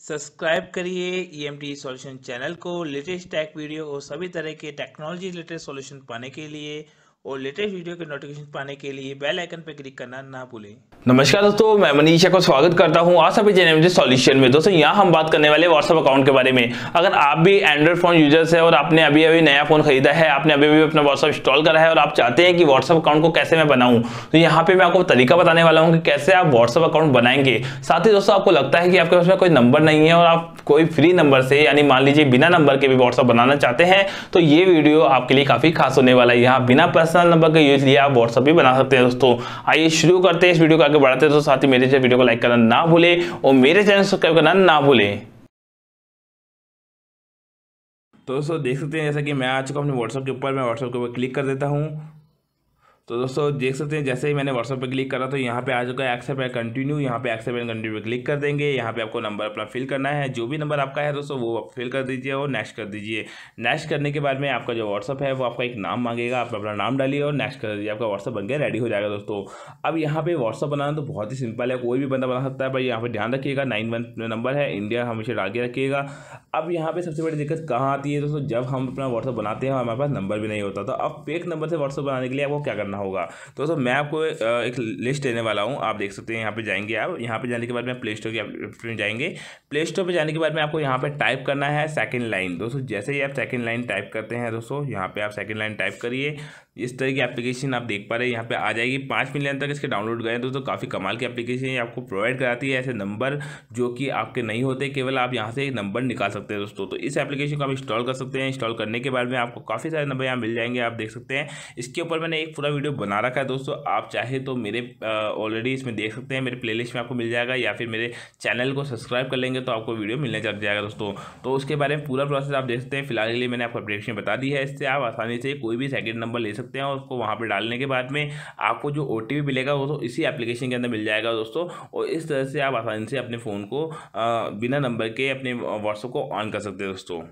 Subscribe करिए E M T solution channel को, latest tech video और सभी तरह के टेक्नोलॉजी रिलेटेड सॉल्यूशन पाने के लिए। और लेटेस्ट वीडियो के नोटिफिकेशन पाने के लिए बेल आइकन पर क्लिक करना ना भूलें। नमस्कार दोस्तों, मैं मनीषा को स्वागत करता हूँ। आज सभी चैनल सॉल्यूशन में, दोस्तों, यहाँ हम बात करने वाले व्हाट्सएप अकाउंट के बारे में। अगर आप भी एंड्रॉइड फ़ोन यूज़र्स है और आपने अभी अभी नया फ़ोन खरीदा है, आपने अभी अभी अपना व्हाट्सएप इंस्टॉल करा है और आप चाहते हैं कि व्हाट्सएप अकाउंट को कैसे मैं बनाऊँ तो यहाँ पे मैं आपको तरीका बताने वाला हूँ कि कैसे आप व्हाट्सएप अकाउंट बनाएँगे। साथ ही दोस्तों, आपको लगता है कि आपके पास में कोई नंबर नहीं है और आप कोई फ्री नंबर से, यानी मान लीजिए बिना नंबर के भी व्हाट्सअप बनाना चाहते हैं तो ये वीडियो आपके लिए काफ़ी खास होने वाला है। यहाँ बिना पर्सनल नंबर का यूज़ लिया आप व्हाट्सएप भी बना सकते हैं दोस्तों। आइए शुरू करते हैं इस वीडियो को आगे बढ़ाते हैं। तो साथ ही मेरे वीडियो को लाइक करना ना भूले और मेरे चैनल सब्सक्राइब करना ना भूले। तो दोस्तों, देख सकते हैं जैसा कि मैं आ चुका हूँ अपने व्हाट्सअप के ऊपर। मैं व्हाट्सअप के ऊपर क्लिक कर देता हूँ। तो दोस्तों, देख सकते हैं, जैसे ही मैंने व्हाट्सएप पे क्लिक करा तो यहाँ पे आ चुका है एक्सेप्ट एंड कंटिन्यू यहाँ पे एक्सेप्ट एंड कंटिन्यू पे क्लिक कर देंगे। यहाँ पे आपको नंबर अपना फिल करना है। जो भी नंबर आपका है दोस्तों, वो आप फिल कर दीजिए और नेक्स्ट कर दीजिए। नेक्स्ट करने के बाद में आपका जो व्हाट्सअप है, वो आपका एक नाम मांगेगा। आप अपना नाम डालिए और नेक्स्ट कर दीजिए। आपका व्हाट्सअप बन गया रेडी हो जाएगा दोस्तों। अब यहाँ पर व्हाट्सअप बनाना तो बहुत ही सिंपल है। कोई भी बंदा बना सकता है भाई यहाँ पर ध्यान रखिएगा नाइन वन नंबर है। इंडिया हमेशा डाल के रखिएगा। अब यहाँ पर सबसे बड़ी दिक्कत कहाँ आती है दोस्तों? जब हम अपना व्हाट्सअप बनाते हैं, हमारे पास नंबर भी नहीं होता। तो अब फेक नंबर से व्हाट्सअप बनाने के लिए आपको क्या करना होगा। दोस्तों, मैं आपको एक लिस्ट देने वाला हूँ। आप देख सकते हैं, यहाँ पे जाएँगे आप। यहाँ पे जाने के बाद में प्ले स्टोर के जाएँगे। प्ले स्टोर पर जाने के बाद में आपको यहाँ पे टाइप करना है सेकंड लाइन दोस्तों, जैसे ही आप सेकंड लाइन टाइप करते हैं दोस्तों, यहाँ पे आप सेकंड लाइन टाइप करिए। इस तरह की एप्लीकेशन आप देख पा रहे हैं। यहाँ पे आ जाएगी। पाँच मिलियन तक इसके डाउनलोड गए दोस्तों। काफ़ी कमाल की एप्लीकेशन आपको प्रोवाइड कराती है ऐसे नंबर जो कि आपके नहीं होते। केवल आप यहाँ से एक नंबर निकाल सकते हैं दोस्तों। तो इस एप्लीकेशन को आप इंस्टॉल कर सकते हैं। इंस्टॉल करने के बाद में आपको काफ़ी सारे नंबर यहाँ मिल जाएँगे। आप देख सकते हैं। इसके ऊपर मैंने एक पूरा वीडियो बना रखा है दोस्तों, आप चाहे तो मेरे ऑलरेडी इसमें देख सकते हैं, मेरे प्लेलिस्ट में आपको मिल जाएगा या फिर मेरे चैनल को सब्सक्राइब कर लेंगे तो आपको वीडियो मिलने लग जाएगा दोस्तों। तो उसके बारे में पूरा प्रोसेस आप देख सकते हैं, फ़िलहाल के लिए मैंने आपको एप्लीकेशन बता दी है, इससे आप आसानी से कोई भी सेकेंड नंबर ले सकते हैं और उसको वहाँ पर डालने के बाद में आपको जो ओटीपी मिलेगा वो तो इसी एप्लीकेशन के अंदर मिल जाएगा दोस्तों और इस तरह से आप आसानी से अपने फ़ोन को बिना नंबर के अपने व्हाट्सअप को ऑन कर सकते हैं दोस्तों।